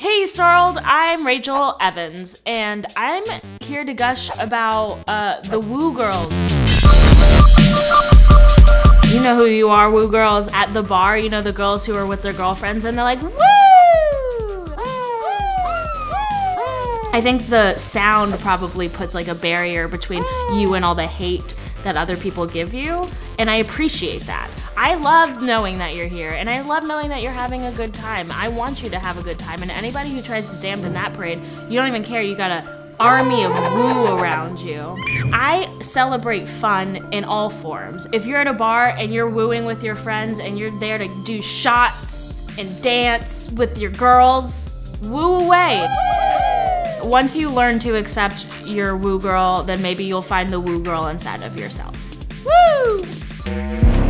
Hey Snarled, I'm Rachel Evans, and I'm here to gush about uh, the Woo Girls. You know who you are, Woo Girls, at the bar. You know the girls who are with their girlfriends and they're like, Woo! I think the sound probably puts like a barrier between you and all the hate that other people give you, and I appreciate that. I love knowing that you're here, and I love knowing that you're having a good time. I want you to have a good time, and anybody who tries to dampen that parade, you don't even care. You got a army of woo around you. I celebrate fun in all forms. If you're at a bar and you're wooing with your friends and you're there to do shots and dance with your girls, woo away once you learn to accept your woo girl, then maybe you'll find the woo girl inside of yourself. Woo!